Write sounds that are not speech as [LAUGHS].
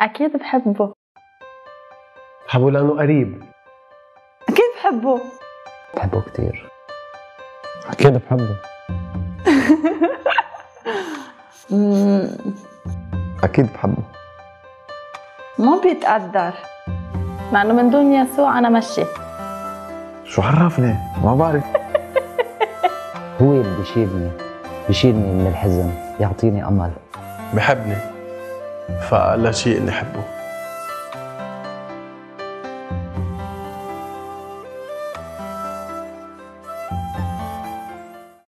أكيد بحبه. بحبه لأنه قريب. أكيد بحبه. بحبه كتير. أكيد بحبه. مم، [LAUGHS] أكيد بحبه. ما بيتقدر. لأنه من دون يسوع أنا مشي. شو عرفني؟ ما بعرف. [LAUGHS] هو اللي بيشيلني بيشيلني من الحزن يعطيني أمل. بحبني. فلا شيء اني احبه